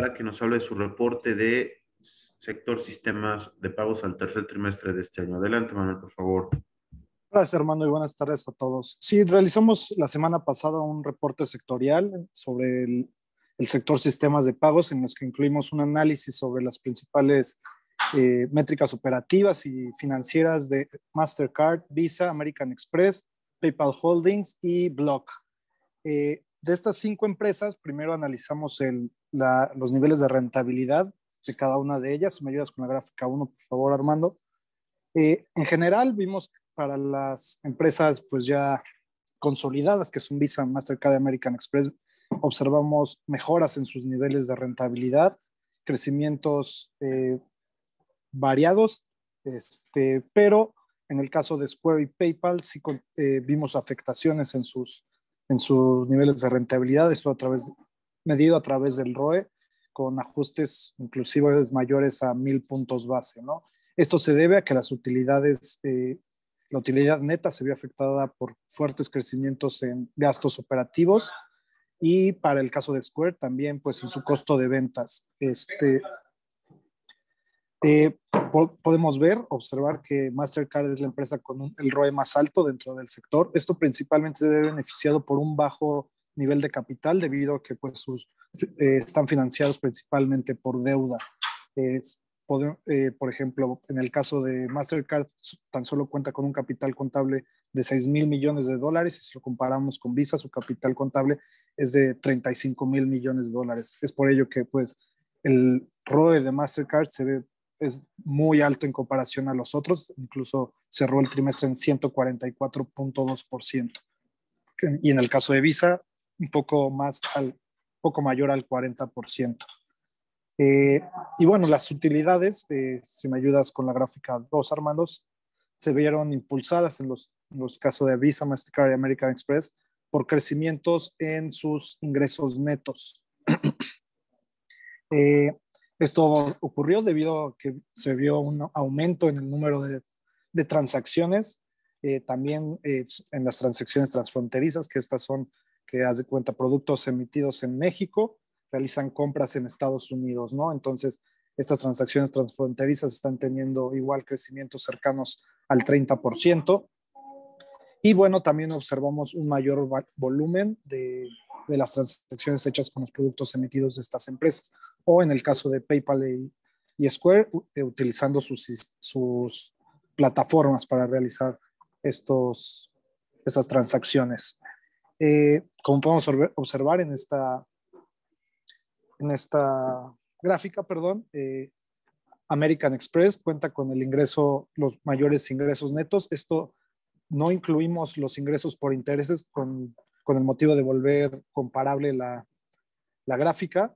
nos hable de su reporte de sector sistemas de pagos al tercer trimestre de este año. Adelante, Manuel, por favor. Gracias, Armando, y buenas tardes a todos. Sí, realizamos la semana pasada un reporte sectorial sobre el, sector sistemas de pagos, en los que incluimos un análisis sobre las principales eh, métricas operativas y financieras de Mastercard, Visa, American Express, PayPal Holdings y Block. Eh, de estas cinco empresas, primero analizamos los niveles de rentabilidad de cada una de ellas. me ayudas con la gráfica 1, por favor, Armando. Eh, en general, vimos para las empresas pues ya consolidadas, que son Visa, Mastercard y American Express, observamos mejoras en sus niveles de rentabilidad, crecimientos eh, variados, este, pero en el caso de Square y PayPal sí eh, vimos afectaciones en sus, en sus niveles de rentabilidad, esto a través, medido a través del ROE, con ajustes inclusive mayores a mil puntos base, ¿no? Esto se debe a que las utilidades, eh, la utilidad neta se vio afectada por fuertes crecimientos en gastos operativos y para el caso de Square también, pues en su costo de ventas. Este, eh, podemos ver, observar que Mastercard es la empresa con el ROE más alto dentro del sector. Esto principalmente se ve beneficiado por un bajo nivel de capital debido a que pues sus eh, están financiados principalmente por deuda. Eh, por ejemplo, en el caso de Mastercard, tan solo cuenta con un capital contable de 6 mil millones de dólares. Si lo comparamos con Visa, su capital contable es de 35 mil millones de dólares. Es por ello que pues, el ROE de Mastercard se ve, es muy alto en comparación a los otros. Incluso cerró el trimestre en 144.2%. Y en el caso de Visa, un poco más al poco mayor al 40%. Eh, y bueno, las utilidades, eh, si me ayudas con la gráfica 2, Armando, se vieron impulsadas en los, los casos de Visa, Mastercard y American Express por crecimientos en sus ingresos netos. Eh, esto ocurrió debido a que se vio un aumento en el número de, de transacciones, también en las transacciones transfronterizas, que estas son que haz de cuenta productos emitidos en México, realizan compras en Estados Unidos, ¿no? Entonces, estas transacciones transfronterizas están teniendo igual crecimientos cercanos al 30%. Y bueno, también observamos un mayor volumen de, de las transacciones hechas con los productos emitidos de estas empresas. O en el caso de PayPal y, y Square, eh, utilizando sus, sus plataformas para realizar estos, estas transacciones. Eh, como podemos observar en esta, en esta gráfica, perdón, eh, American Express cuenta con el ingreso, los mayores ingresos netos. Esto no incluimos los ingresos por intereses con, con el motivo de volver comparable la, la gráfica.